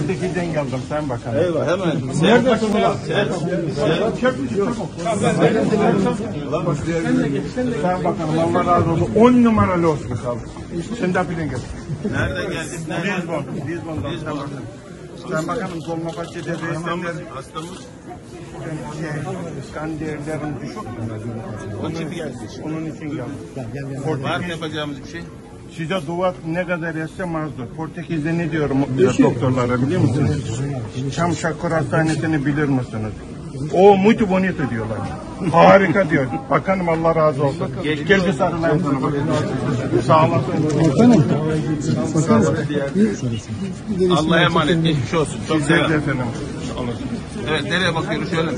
Portekiz'den geldim sen bakalım. Eyvah hemen. Neredesin ulan? Sen bakalım Allah razı olsun. 10 numaralı olsun kalın. Sen de bilin gel. Nereden geldin? Lizbon'dan sen bakalım. Sen bakalım Dolmabahçe'de Hastamız, resimler, hastamız. şey, kan değerlerin düşük. Onun için geldi? Onun için geldim. Var mı yapacağımız bir şey? Size dua ne kadar etsem azdır. Portekiz'de ne diyorum doktorlara biliyor musunuz? Çam Hastanesi'ni bilir misiniz? O muito bonito diyorlar. Harika diyor. Bakanım Allah razı olsun. Gel bir sarılayım sana bakayım. Sağ olasın. Allah'a emanet. Geçmiş olsun. Çok selam. efendim. Evet nereye bakıyoruz şöyle?